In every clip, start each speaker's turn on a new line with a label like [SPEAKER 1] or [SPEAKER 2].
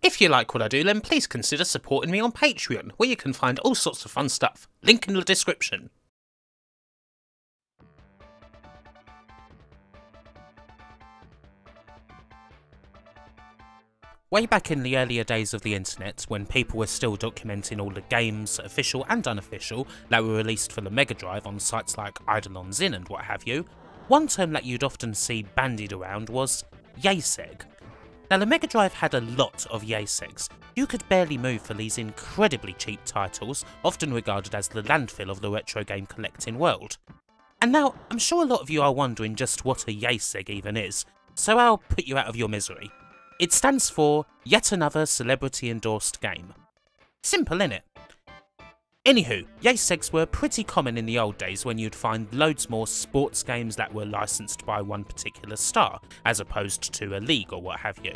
[SPEAKER 1] If you like what I do, then please consider supporting me on Patreon, where you can find all sorts of fun stuff. Link in the description. Way back in the earlier days of the internet, when people were still documenting all the games, official and unofficial, that were released for the Mega Drive on sites like Eidolon's Inn and what have you, one term that you'd often see bandied around was YACEG. Now the Mega Drive had a lot of YACEGs. You could barely move for these incredibly cheap titles, often regarded as the landfill of the retro game collecting world. And now, I'm sure a lot of you are wondering just what a YACEG even is, so I'll put you out of your misery. It stands for Yet Another Celebrity Endorsed Game. Simple, innit? Anywho, YACEGs were pretty common in the old days when you'd find loads more sports games that were licensed by one particular star, as opposed to a league or what have you.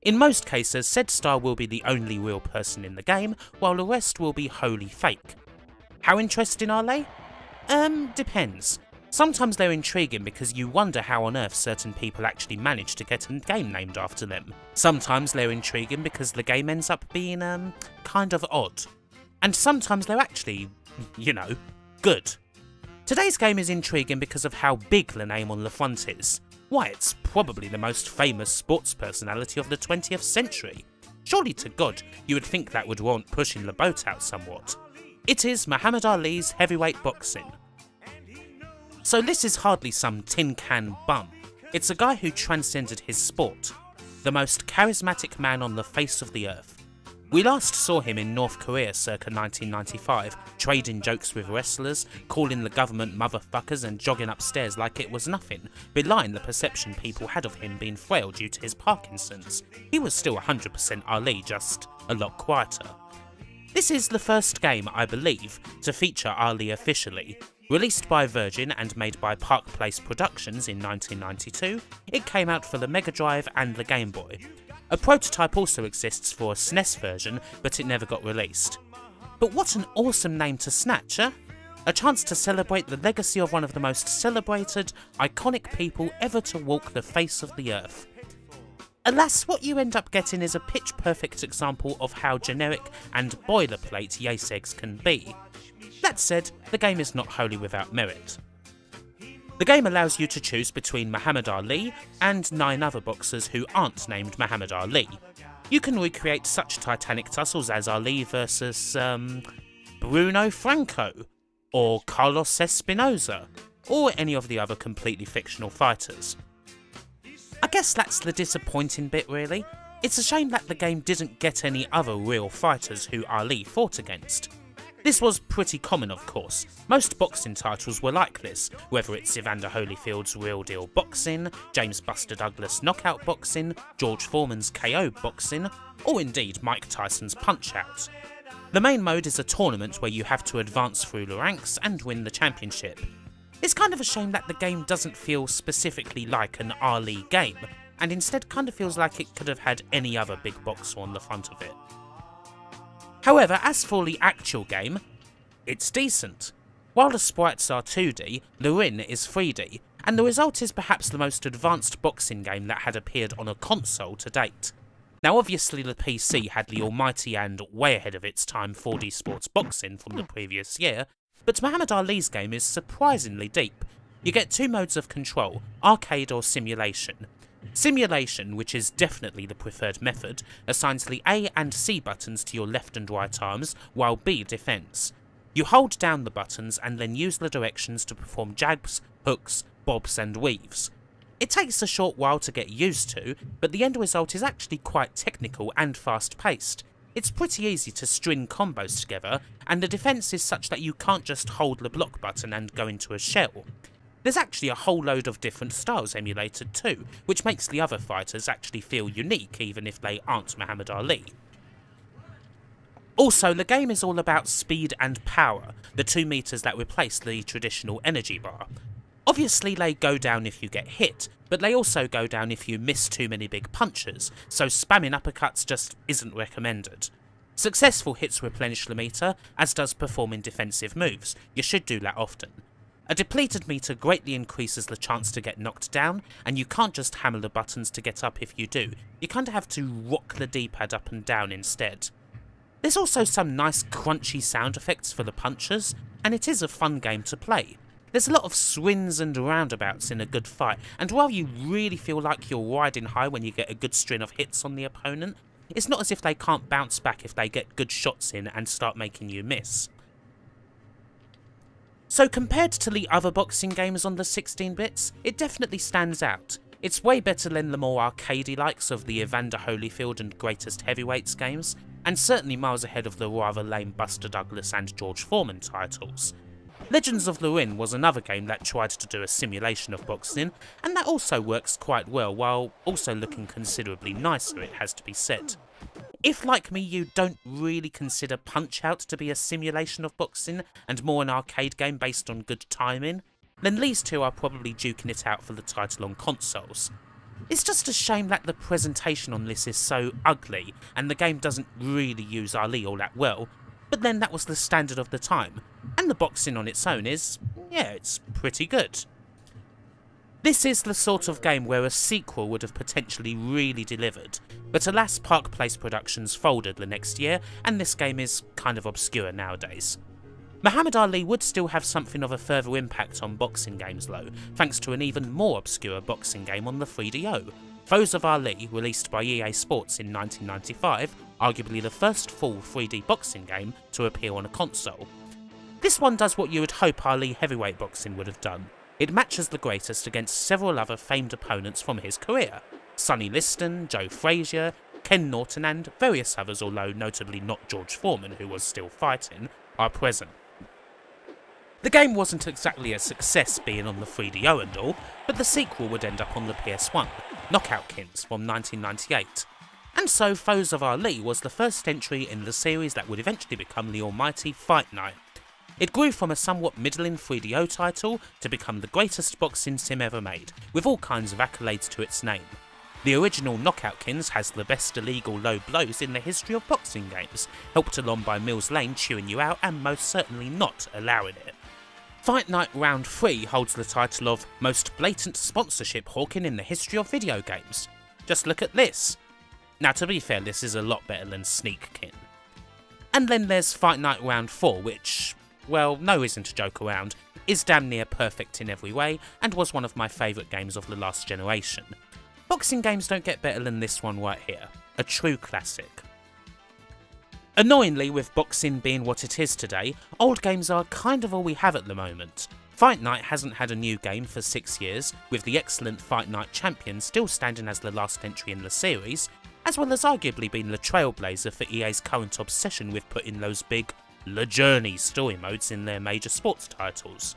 [SPEAKER 1] In most cases, said star will be the only real person in the game, while the rest will be wholly fake. How interesting are they? Um, depends. Sometimes they're intriguing because you wonder how on earth certain people actually manage to get a game named after them. Sometimes they're intriguing because the game ends up being, um, kind of odd. And sometimes they're actually, you know, good. Today's game is intriguing because of how big the name on the front is. Why, it's probably the most famous sports personality of the 20th century. Surely to God, you would think that would warrant pushing the boat out somewhat. It is Muhammad Ali's heavyweight boxing. So this is hardly some tin can bum. It's a guy who transcended his sport. The most charismatic man on the face of the earth. We last saw him in North Korea circa 1995, trading jokes with wrestlers, calling the government motherfuckers and jogging upstairs like it was nothing, belying the perception people had of him being frail due to his Parkinson's. He was still 100% Ali, just a lot quieter. This is the first game, I believe, to feature Ali officially, Released by Virgin and made by Park Place Productions in 1992, it came out for the Mega Drive and the Game Boy. A prototype also exists for a SNES version, but it never got released. But what an awesome name to snatch, eh? A chance to celebrate the legacy of one of the most celebrated, iconic people ever to walk the face of the earth. Alas, what you end up getting is a pitch perfect example of how generic and boilerplate YACEGs can be. That said, the game is not wholly without merit. The game allows you to choose between Muhammad Ali and nine other boxers who aren't named Muhammad Ali. You can recreate such titanic tussles as Ali versus, um, Bruno Franco, or Carlos Espinosa, or any of the other completely fictional fighters. I guess that's the disappointing bit really. It's a shame that the game didn't get any other real fighters who Ali fought against. This was pretty common, of course. Most boxing titles were like this, whether it's Evander Holyfield's Real Deal Boxing, James Buster Douglas Knockout Boxing, George Foreman's KO Boxing, or indeed Mike Tyson's Punch Out. The main mode is a tournament where you have to advance through the ranks and win the championship. It's kind of a shame that the game doesn't feel specifically like an Ali game, and instead kind of feels like it could have had any other big boxer on the front of it. However, as for the actual game, it's decent. While the sprites are 2D, the is 3D, and the result is perhaps the most advanced boxing game that had appeared on a console to date. Now obviously the PC had the almighty and way ahead of its time 4D sports boxing from the previous year, but Muhammad Ali's game is surprisingly deep. You get two modes of control, arcade or simulation, Simulation, which is definitely the preferred method, assigns the A and C buttons to your left and right arms, while B defends. You hold down the buttons and then use the directions to perform jabs, hooks, bobs and weaves. It takes a short while to get used to, but the end result is actually quite technical and fast paced. It's pretty easy to string combos together, and the defense is such that you can't just hold the block button and go into a shell. There's actually a whole load of different styles emulated too, which makes the other fighters actually feel unique even if they aren't Muhammad Ali. Also, the game is all about speed and power, the two meters that replace the traditional energy bar. Obviously they go down if you get hit, but they also go down if you miss too many big punches, so spamming uppercuts just isn't recommended. Successful hits replenish the meter, as does performing defensive moves, you should do that often. A depleted meter greatly increases the chance to get knocked down, and you can't just hammer the buttons to get up if you do. You kinda have to rock the D-pad up and down instead. There's also some nice crunchy sound effects for the punchers, and it is a fun game to play. There's a lot of swings and roundabouts in a good fight, and while you really feel like you're riding high when you get a good string of hits on the opponent, it's not as if they can't bounce back if they get good shots in and start making you miss. So compared to the other boxing games on the 16-bits, it definitely stands out. It's way better than the more arcadey likes of the Evander Holyfield and Greatest Heavyweights games, and certainly miles ahead of the rather lame Buster Douglas and George Foreman titles. Legends of the Ring was another game that tried to do a simulation of boxing, and that also works quite well, while also looking considerably nicer, it has to be said. If, like me, you don't really consider Punch-Out to be a simulation of boxing and more an arcade game based on good timing, then these two are probably duking it out for the title on consoles. It's just a shame that the presentation on this is so ugly, and the game doesn't really use Ali all that well, but then that was the standard of the time, and the boxing on its own is, yeah, it's pretty good. This is the sort of game where a sequel would have potentially really delivered, but alas Park Place Productions folded the next year, and this game is kind of obscure nowadays. Muhammad Ali would still have something of a further impact on boxing games though, thanks to an even more obscure boxing game on the 3DO, Foes of Ali, released by EA Sports in 1995, arguably the first full 3D boxing game to appear on a console. This one does what you would hope Ali heavyweight boxing would have done. It matches the greatest against several other famed opponents from his career. Sonny Liston, Joe Frazier, Ken Norton and various others, although notably not George Foreman who was still fighting, are present. The game wasn't exactly a success being on the 3DO and all, but the sequel would end up on the PS1, Knockout Kings from 1998. And so Foes of Ali was the first entry in the series that would eventually become the almighty Fight Night. It grew from a somewhat middling 3DO title to become the greatest boxing sim ever made, with all kinds of accolades to its name. The original Knockout Kings has the best illegal low blows in the history of boxing games, helped along by Mills Lane chewing you out and most certainly not allowing it. Fight Night Round 3 holds the title of Most Blatant Sponsorship Hawking in the History of Video Games. Just look at this. Now to be fair, this is a lot better than Sneak King. And then there's Fight Night Round 4, which, well, no isn't a joke around, is damn near perfect in every way, and was one of my favourite games of the last generation. Boxing games don't get better than this one right here. A true classic. Annoyingly, with boxing being what it is today, old games are kind of all we have at the moment. Fight Night hasn't had a new game for six years, with the excellent Fight Night Champion still standing as the last entry in the series, as well as arguably being the trailblazer for EA's current obsession with putting those big Le Journey story modes in their major sports titles.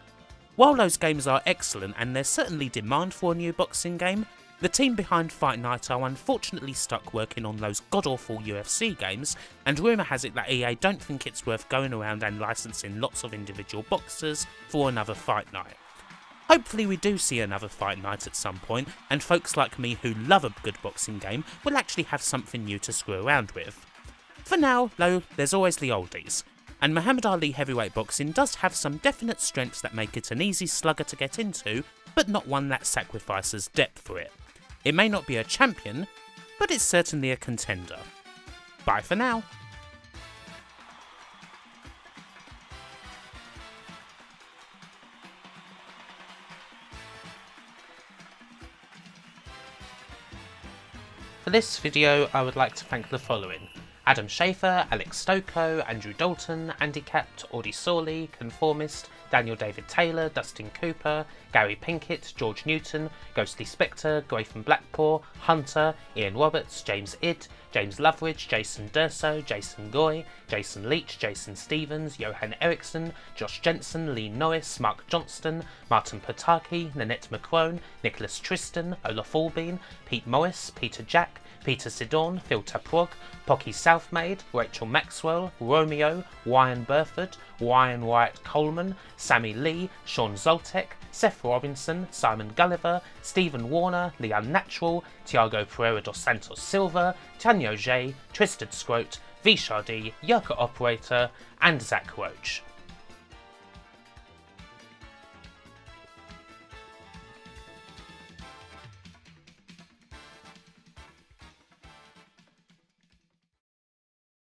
[SPEAKER 1] While those games are excellent and there's certainly demand for a new boxing game, the team behind Fight Night are unfortunately stuck working on those god-awful UFC games, and rumour has it that EA don't think it's worth going around and licensing lots of individual boxers for another Fight Night. Hopefully we do see another Fight Night at some point, and folks like me who love a good boxing game will actually have something new to screw around with. For now, though, there's always the oldies, and Muhammad Ali heavyweight boxing does have some definite strengths that make it an easy slugger to get into, but not one that sacrifices depth for it. It may not be a champion, but it's certainly a contender. Bye for now. For this video, I would like to thank the following. Adam Schaefer, Alex Stoko, Andrew Dalton, Andy Capt, Audie Sawley, Conformist, Daniel David Taylor, Dustin Cooper, Gary Pinkett, George Newton, Ghostly Spectre, Grayson Blackpool, Hunter, Iain Roberts, James Idd, James Loveridge, Jason Durso, Jason Goy, Jason Leach, Jason Stevens, Johan Eriksson, Josh Jensen, Lee Norris, Mark Johnston, Martin Pataki, Nanette McCrone, Nicholas Tristan, Olaf Albeen, Pete Morris, Peter Jack, Peter Sidorn, Phil Taprog, Pocky Southmaid, Rachel Maxwell, Romeo, Wyan Burford, Wyan Wyatt Coleman, Sammy Lee, Sean Zoltek, Seth Robinson, Simon Gulliver, Stephen Warner, The Unnatural, Tiago Pereira dos Santos Silva, Tanya J, Twisted Scroat, Vishardi, Yerka Operator, and Zach Roach.